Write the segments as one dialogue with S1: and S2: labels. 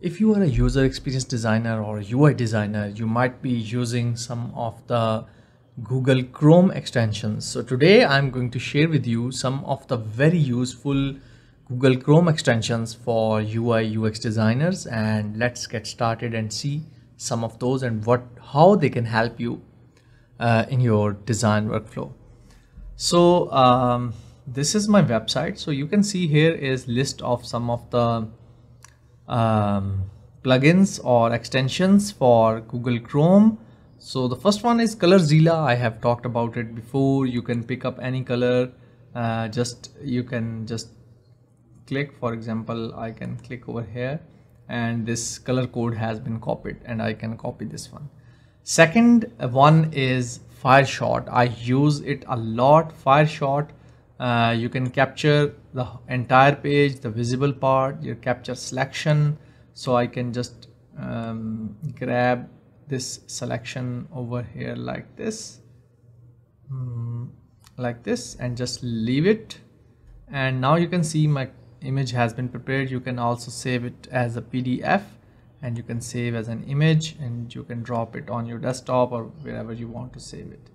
S1: If you are a user experience designer or UI designer, you might be using some of the Google Chrome extensions. So today I'm going to share with you some of the very useful Google Chrome extensions for UI UX designers and let's get started and see some of those and what how they can help you uh, in your design workflow. So um, this is my website. So you can see here is list of some of the um, plugins or extensions for Google Chrome. So the first one is ColorZilla. I have talked about it before. You can pick up any color. Uh, just you can just click. For example, I can click over here, and this color code has been copied, and I can copy this one. Second one is Fireshot. I use it a lot. Fireshot. Uh, you can capture the entire page, the visible part, your capture selection, so I can just um, grab this selection over here like this. Mm, like this and just leave it. And now you can see my image has been prepared. You can also save it as a PDF and you can save as an image and you can drop it on your desktop or wherever you want to save it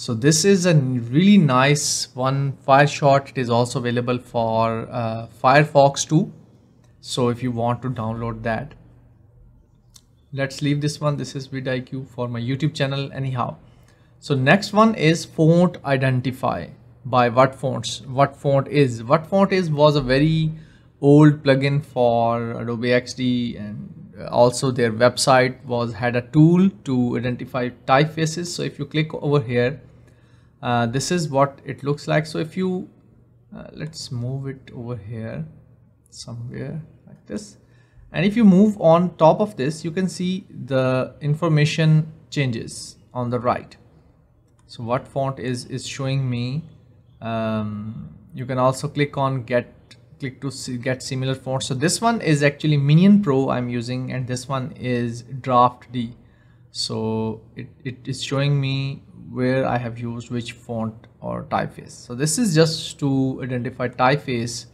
S1: so this is a really nice one Fireshot it is also available for uh, Firefox too. So if you want to download that. Let's leave this one. This is vidIQ for my YouTube channel anyhow. So next one is font identify by WhatFonts. What font is what font is was a very old plugin for Adobe XD and also their website was had a tool to identify typefaces. So if you click over here uh, this is what it looks like. So if you uh, let's move it over here somewhere like this. And if you move on top of this you can see the information changes on the right. So what font is is showing me um, you can also click on get click to see, get similar fonts. So this one is actually minion pro i'm using and this one is draft d. So it, it is showing me where i have used which font or typeface. So this is just to identify typeface.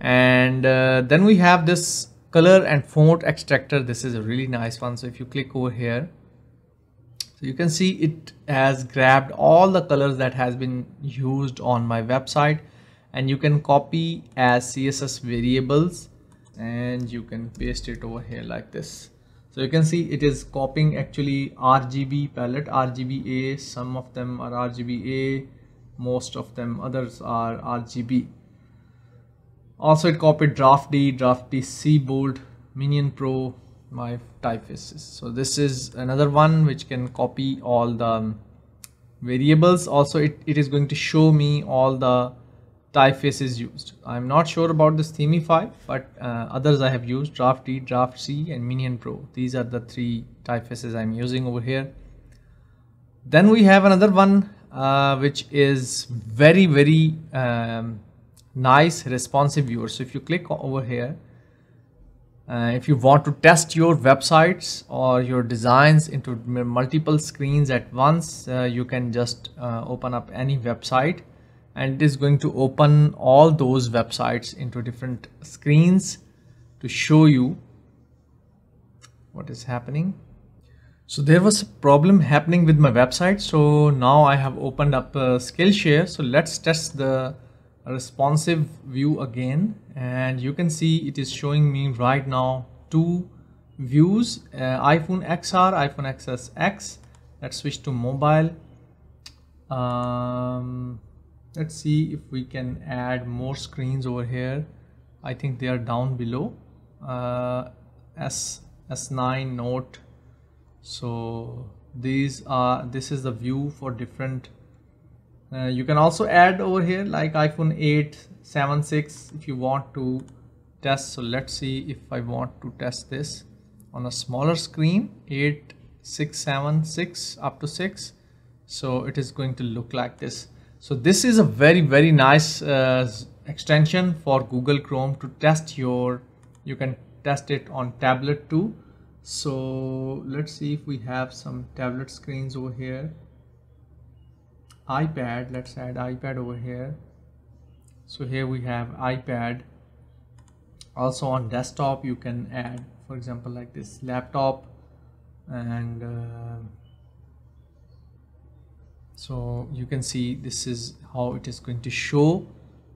S1: And uh, then we have this color and font extractor. This is a really nice one. So if you click over here so you can see it has grabbed all the colors that has been used on my website. And you can copy as css variables. And you can paste it over here like this so you can see it is copying actually rgb palette. Rgba some of them are rgba most of them others are rgb also it copied draft d draft bold minion pro my typefaces. So this is another one which can copy all the variables. Also it, it is going to show me all the typefaces used. I'm not sure about this themify but uh, others i have used draft d draft c and minion pro. These are the three typefaces i'm using over here. Then we have another one uh, which is very very um, nice responsive viewer. So if you click over here uh, if you want to test your websites or your designs into multiple screens at once uh, you can just uh, open up any website and it is going to open all those websites into different screens to show you what is happening. So there was a problem happening with my website. So now I have opened up Skillshare. So let's test the responsive view again. And you can see it is showing me right now two views uh, iphone xr iphone xs x. Let's switch to mobile. Um, let's see if we can add more screens over here. I think they are down below. Uh, s s9 note. So these are this is the view for different uh, you can also add over here like iphone 8 7 6 if you want to test. So let's see if i want to test this on a smaller screen 8 6 7 6 up to 6 so it is going to look like this so this is a very very nice uh, extension for google chrome to test your you can test it on tablet too. So let's see if we have some tablet screens over here. iPad let's add iPad over here. So here we have iPad. Also on desktop you can add for example like this laptop and uh, so you can see this is how it is going to show.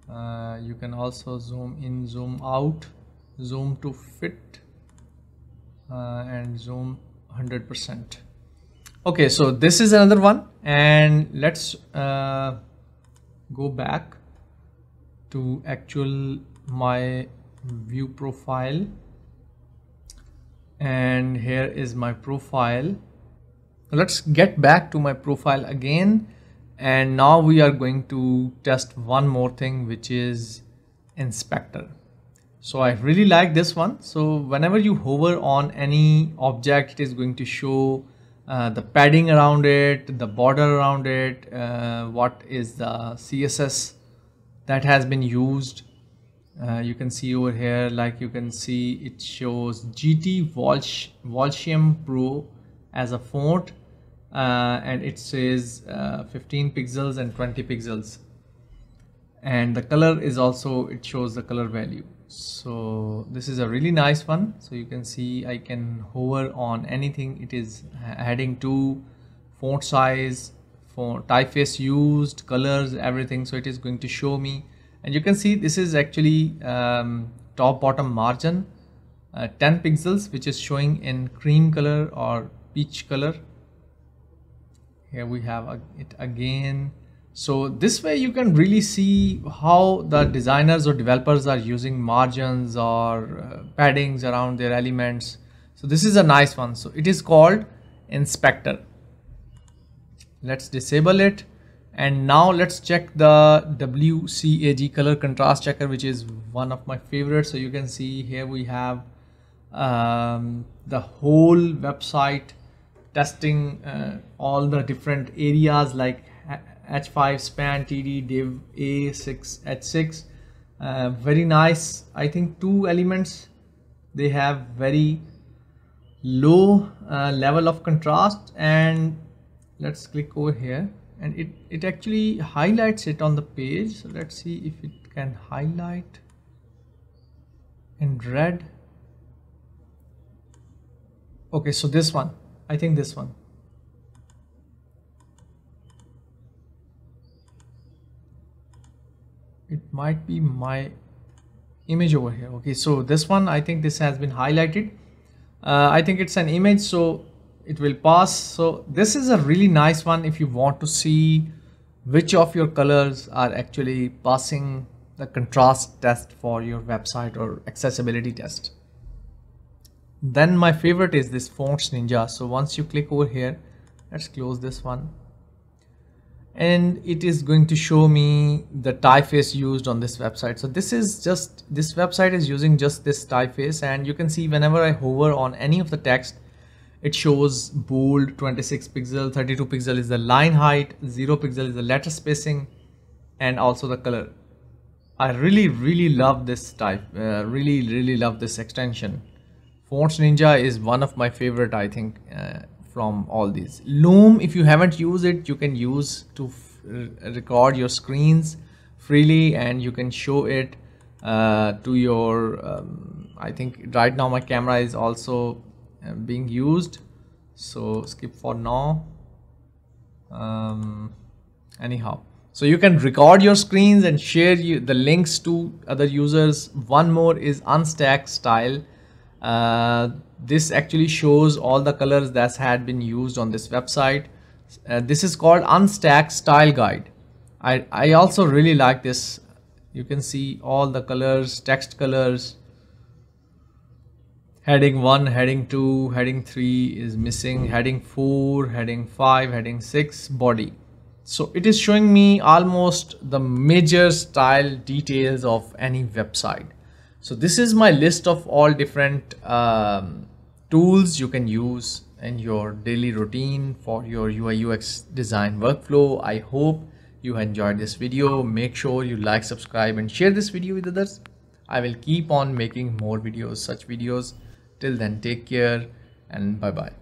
S1: Uh, you can also zoom in zoom out zoom to fit uh, and zoom 100% okay so this is another one and let's uh, go back to actual my view profile. And here is my profile let's get back to my profile again. And now we are going to test one more thing which is inspector. So I really like this one. So whenever you hover on any object it is going to show uh, the padding around it the border around it uh, what is the CSS that has been used. Uh, you can see over here like you can see it shows GT Walsheim Pro as a font uh, and it says uh, 15 pixels and 20 pixels. And the color is also it shows the color value. So this is a really nice one. So you can see I can hover on anything. It is heading to font size for typeface used colors everything. So it is going to show me. And you can see this is actually um, top bottom margin. Uh, 10 pixels which is showing in cream color or peach color here we have it again. So this way you can really see how the designers or developers are using margins or uh, paddings around their elements. So this is a nice one. So it is called inspector. Let's disable it. And now let's check the WCAG color contrast checker which is one of my favorites. So you can see here we have um, the whole website testing uh, all the different areas like H5 span TD div A6 H6 uh, very nice I think two elements they have very low uh, level of contrast and let's click over here and it, it actually highlights it on the page. So let's see if it can highlight in red. Okay, so this one, I think this one. It might be my image over here. Okay, so this one, I think this has been highlighted. Uh, I think it's an image. So it will pass so this is a really nice one if you want to see which of your colors are actually passing the contrast test for your website or accessibility test then my favorite is this fonts ninja. So once you click over here let's close this one. And it is going to show me the typeface used on this website. So this is just this website is using just this typeface. And you can see whenever I hover on any of the text it shows bold 26 pixel 32 pixel is the line height 0 pixel is the letter spacing and also the color. I really really love this type uh, really really love this extension fonts ninja is one of my favorite i think uh, from all these. Loom if you haven't used it you can use to record your screens freely and you can show it uh, to your um, i think right now my camera is also uh, being used. So skip for now. Um, anyhow. So you can record your screens and share you, the links to other users. One more is unstack style uh, this actually shows all the colors that had been used on this website. Uh, this is called unstack style guide. I, I also really like this. You can see all the colors text colors. Heading 1 heading 2 heading 3 is missing. Heading 4 heading 5 heading 6 body. So it is showing me almost the major style details of any website so this is my list of all different um, tools you can use in your daily routine for your UI UX design workflow. I hope you enjoyed this video. Make sure you like subscribe and share this video with others. I will keep on making more videos such videos. Till then, take care and bye bye.